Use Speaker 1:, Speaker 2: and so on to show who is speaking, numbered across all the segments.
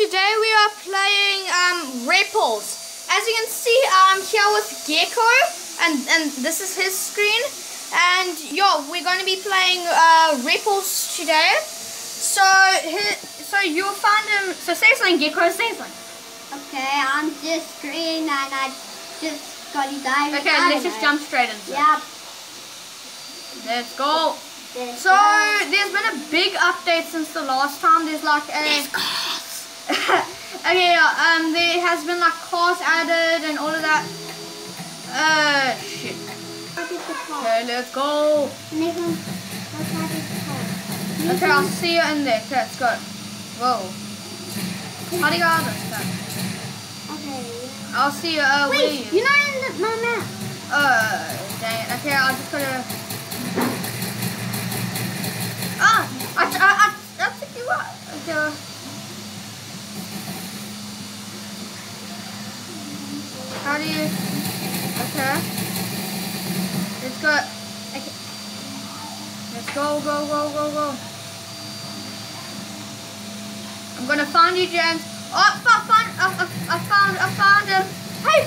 Speaker 1: today we are playing um, Repuls. As you can see, I'm here with Gecko, and, and this is his screen. And yo, we're going to be playing uh, Repuls today. So, he, so you found him. So say something, Gecko. Say something.
Speaker 2: Okay, I'm just green and I just got his eye.
Speaker 1: Okay, let's just jump straight into it.
Speaker 2: Yep.
Speaker 1: Let's go.
Speaker 2: There's
Speaker 1: So there's been a big update since the last time. There's like a okay, um, there has been like cars added and all of that. Uh, shit.
Speaker 2: What is the car?
Speaker 1: Okay, let's go.
Speaker 2: Nathan, what type is the car?
Speaker 1: Okay, I'll see you in there. Okay, let's go. Whoa. How do you go out of this? Okay. I'll see you. Uh,
Speaker 2: Wait,
Speaker 1: you?
Speaker 2: you're not in the, my map.
Speaker 1: Uh, dang it. Okay, I'll just gotta. Ah, I, I, I, I took you out. Okay. How do you? Okay. Let's go. Okay. Let's go, go, go, go, go. I'm gonna find you, James. Oh, I found, I, I, I found, I found him. Hey,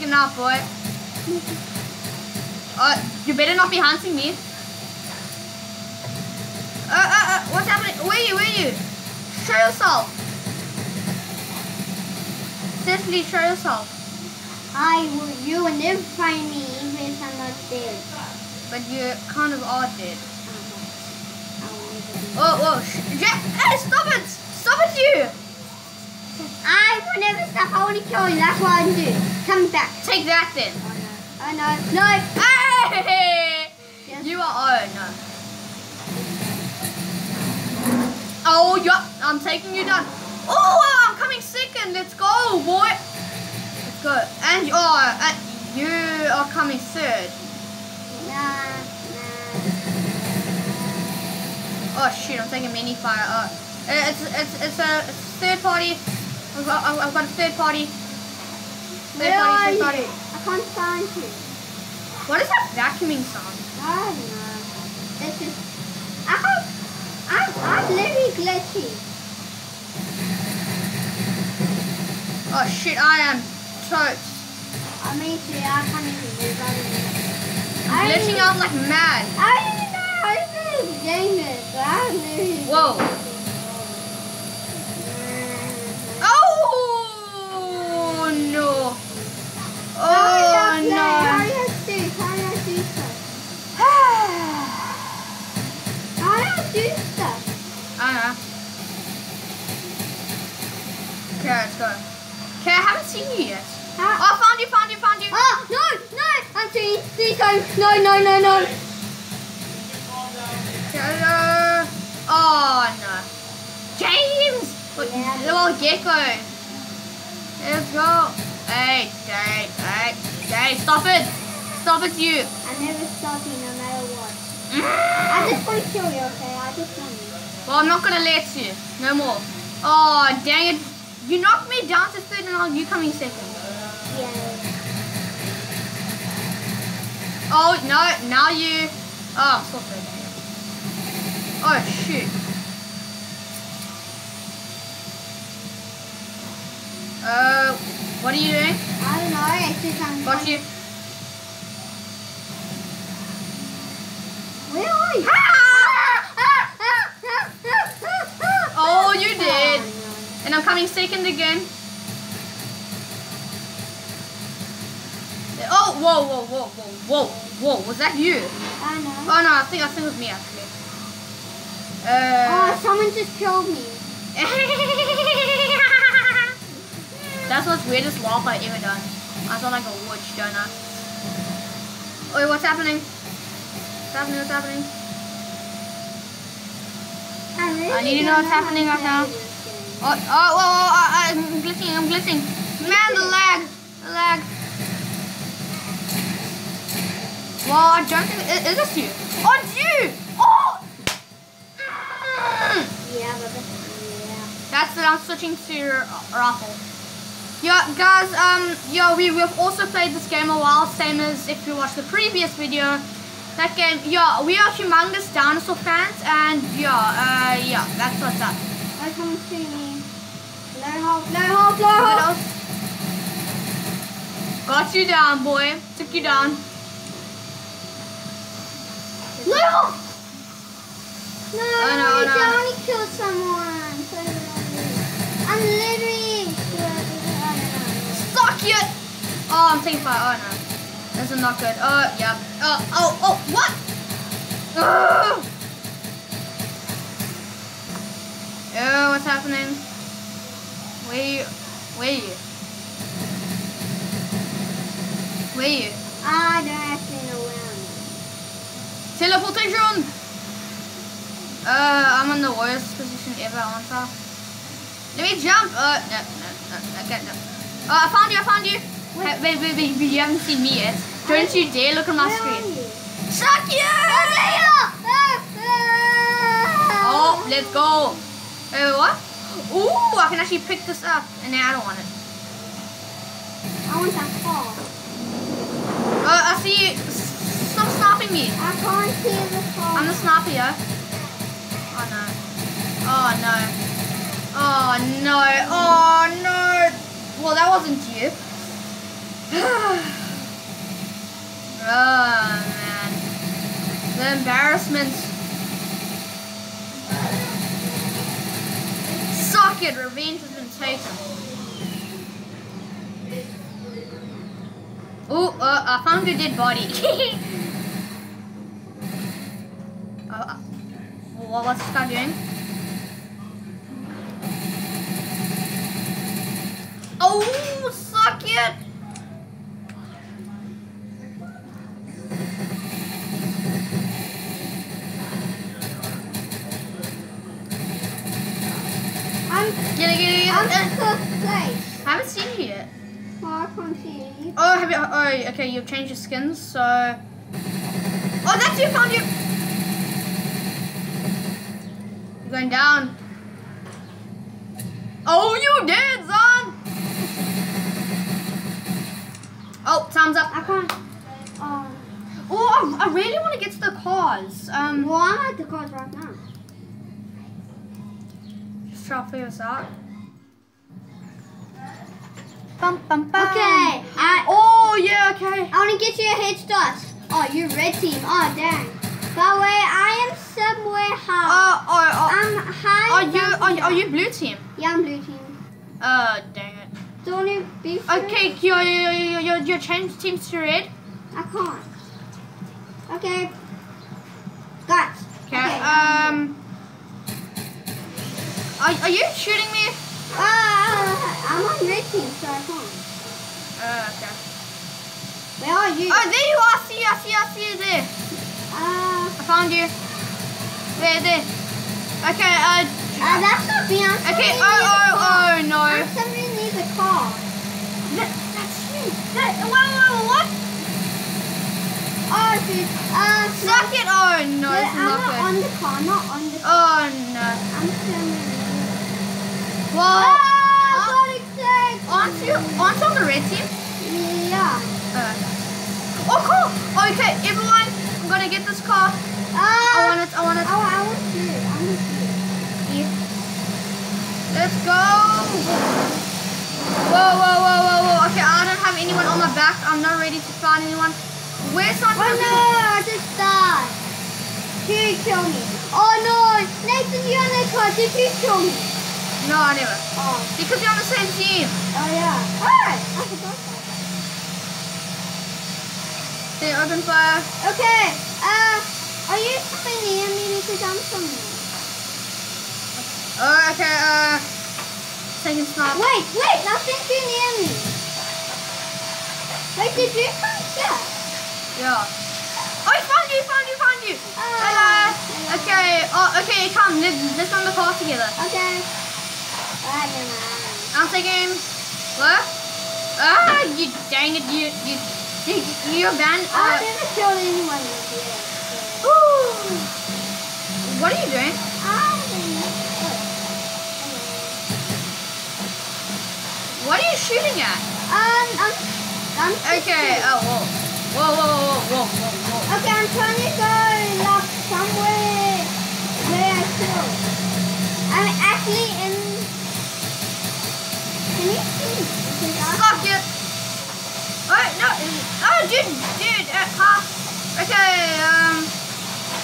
Speaker 2: know.
Speaker 1: You have been taken out, boy. Uh, you better not be hunting me. Uh, uh, uh, what's happening? Where are you? Where are you? Show yourself. Seriously, show yourself.
Speaker 2: I will, you will never find me even if I'm not dead.
Speaker 1: But you kind of are dead.
Speaker 2: I will never be.
Speaker 1: Oh. Sh- Jack, hey, stop it! Stop it, you!
Speaker 2: I never stop. I want to kill you. That's what I do. Come back.
Speaker 1: Take that then.
Speaker 2: Oh no. Oh no. No.
Speaker 1: Hey!
Speaker 2: Yes.
Speaker 1: You are. Oh, no. Oh, yeah. I'm taking you down. Oh, I'm coming second. Let's go, boy. Let's go. And, oh, and you are coming third.
Speaker 2: Nah. Nah.
Speaker 1: Oh, shit. I'm taking mini fire. Oh. It's, it's it's a third party. I've got, I've I've got a third party. Third
Speaker 2: Where are
Speaker 1: party,
Speaker 2: you?
Speaker 1: third party.
Speaker 2: I can't find you.
Speaker 1: What is that vacuuming sound?
Speaker 2: I don't know. This is. I can't. I'm, I'm literally glitchy.
Speaker 1: Oh, shit. I am toast.
Speaker 2: I mean, see, I can't even move out of here.
Speaker 1: I'm glitching out like mad.
Speaker 2: I don't even know how to play
Speaker 1: Okay, let's go. Okay, I haven't seen you yet.
Speaker 2: How?
Speaker 1: Oh, found you, found you, found you.
Speaker 2: Oh, no, no! I'm doing three times. No, no, no, no.
Speaker 1: Uh, oh no. James! What,
Speaker 2: Yeah.
Speaker 1: little gecko. Let's go. Hey, hey, hey, hey, stop it! Stop it, you!
Speaker 2: I'm never stopping no matter what.
Speaker 1: Mm.
Speaker 2: I just want to kill you, okay? I just want you.
Speaker 1: Well, I'm not gonna let you. No more. Oh, dang it. You knocked me down to third and now you coming second.
Speaker 2: Yeah.
Speaker 1: Oh, no. Now you... Oh, I'm third. Oh, shoot. Uh, what are you doing?
Speaker 2: I don't know. It's just I'm.
Speaker 1: Got you.
Speaker 2: Where are you?
Speaker 1: Oh, you did.
Speaker 2: Oh, no.
Speaker 1: And I'm coming second again. Oh, whoa, whoa, whoa, whoa, whoa, whoa. Was that you?
Speaker 2: I know.
Speaker 1: Oh, no, I think, I think it was me, actually.
Speaker 2: Oh,
Speaker 1: Uh...
Speaker 2: someone just killed me.
Speaker 1: That's the weirdest laugh I've ever done. I sound like a witch, don't I? Wait, what's happening? What's happening? What's happening?
Speaker 2: I, really
Speaker 1: I need to know what's happening right now. Oh, oh, oh, oh, oh, I'm glitching, I'm glitching. Man, the lag, the lag. Well, I don't think, it, is this you? Oh, it's you! Oh! Mm. Yeah, but yeah. That's it, I'm switching to Raffle. Yeah, guys, um, yeah, we, we've also played this game a while, same as if you watched the previous video. That game, yeah, we are humongous dinosaur fans, and yeah, uh, yeah, that's what's up.
Speaker 2: I come see me. Low hole, low hole, low hole.
Speaker 1: Got you down, boy. Took you down.
Speaker 2: Low hole. No,
Speaker 1: Oh, no,
Speaker 2: you
Speaker 1: no.
Speaker 2: only kill someone. I'm literally.
Speaker 1: Suck it! Oh, I'm taking fire. Oh, no. This is not good. Oh, yeah. Oh, oh, oh, what? Ugh. Oh, what's happening? Where you? Where you? Where you?
Speaker 2: I don't actually know where I'm at.
Speaker 1: Teleportation! Uh, I'm in the worst position ever, aren't I? Let me jump! Uh, no, no, no, okay, no. Oh, I found you, I found you! Wait, wait, wait, wait, you haven't seen me yet. Don't you dare look at my
Speaker 2: Where
Speaker 1: screen. Suck you! Oh, let's go! Uh, what? Ooh, I can actually pick this up. And now I don't want it.
Speaker 2: I want that car.
Speaker 1: Uh, I see you. Stop sniping me.
Speaker 2: I can't see the car.
Speaker 1: I'm the yeah? Oh no. Oh no. Oh no. Oh no. Well, that wasn't you. oh man. The embarrassment. It. Revenge has been taken. Oh, uh, I found your dead body. uh, uh, well, what's this guy doing? Oh, suck it!
Speaker 2: I'm,
Speaker 1: Get it, get it,
Speaker 2: I'm
Speaker 1: get it.
Speaker 2: in first place.
Speaker 1: I you yet.
Speaker 2: Oh, I can't see.
Speaker 1: Oh, have you? Oh, okay. You've changed your skins, so. Oh, that's you. Found you. You're going down. Oh, you did, son. Oh, time's up.
Speaker 2: I can't. Oh.
Speaker 1: Oh, I, I really want to get to the cars. Um,
Speaker 2: Well, I'm at the cars right now.
Speaker 1: just try to figure this out. Bum, bum, bum.
Speaker 2: Okay, I,
Speaker 1: Oh yeah. Okay.
Speaker 2: I want to get you a head start. Oh, you're red team. Oh, dang. By the way, I am somewhere high.
Speaker 1: Oh, oh, oh.
Speaker 2: I'm high.
Speaker 1: Are you? Are, you- are you blue team?
Speaker 2: Yeah, I'm blue team.
Speaker 1: Uh, dang it.
Speaker 2: Don't you be?
Speaker 1: Okay, you're, you're, you're, you're, you're changed teams to red.
Speaker 2: I can't. Okay. Got.
Speaker 1: Okay, um. Are, are you shooting me?
Speaker 2: Ah, I'm on red team, so I can't.
Speaker 1: Uh, okay.
Speaker 2: Where are you?
Speaker 1: Oh, there you are. I see you, I see you, I see you there.
Speaker 2: Uh,
Speaker 1: I found you. There, there. Okay, uh.
Speaker 2: uh, that's not me. I'm
Speaker 1: Okay, oh, oh, oh, no.
Speaker 2: I'm somewhere near the car.
Speaker 1: That, that's you. That, whoa, whoa, what?
Speaker 2: Oh, dude. Uh,
Speaker 1: Suck it. Oh, no,
Speaker 2: no,
Speaker 1: this
Speaker 2: I'm
Speaker 1: not
Speaker 2: not on the car. Not on the car.
Speaker 1: Oh, no.
Speaker 2: I'm near.
Speaker 1: Well, uh, aren't you, aren't you on the red team?
Speaker 2: Yeah.
Speaker 1: Uh, oh, cool. Okay, everyone, I'm gonna get this car. I
Speaker 2: Ah.
Speaker 1: want it, I want it.
Speaker 2: Oh, I want to. I want to.
Speaker 1: Let's go. Whoa, whoa, whoa, whoa, whoa. Okay, I don't have anyone on my back. I'm not ready to find anyone. Where's my
Speaker 2: Oh no, I just died. He killed me. Oh no, Nathan, you're on the car. Did you kill me?
Speaker 1: No, I never.
Speaker 2: Oh,
Speaker 1: Because you're on the same team.
Speaker 2: oh yeah. Alright, I forgot that.
Speaker 1: Open fire.
Speaker 2: Okay, uh, are you somewhere near me because I'm somewhere?
Speaker 1: Oh, okay, uh, second snipe.
Speaker 2: Wait, wait, I think you're near me. Wait, did you come here?
Speaker 1: Yeah. Oh, he found you, found you, found you.
Speaker 2: Ah,
Speaker 1: Hello.
Speaker 2: hello.
Speaker 1: Okay, oh, okay, come. Let's, let's run the car together.
Speaker 2: Okay. Alright, never mind.
Speaker 1: I'm taking. What? Ah, you dang it, you, you, you, you're banned. Uh,
Speaker 2: never killed anyone yet. So.
Speaker 1: what are you doing?
Speaker 2: Know. Oh, hello.
Speaker 1: shooting at?
Speaker 2: Um, I'm, I'm.
Speaker 1: Okay. Oh, whoa. Whoa, whoa, whoa, whoa, whoa, whoa.
Speaker 2: Okay, I'm trying to go like somewhere where I feel. I'm actually in. Can you see? Because I-
Speaker 1: Suck it. Oh, no. Oh, dude, dude. Uh, huh. Okay, um.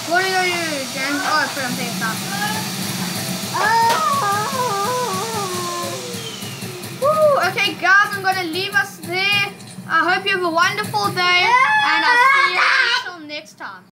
Speaker 1: What are you do, James? Oh, put on FaceTime.
Speaker 2: Oh.
Speaker 1: Woo, okay, guys, I'm gonna leave us there. I hope you have a wonderful day, and I'll see you until next time.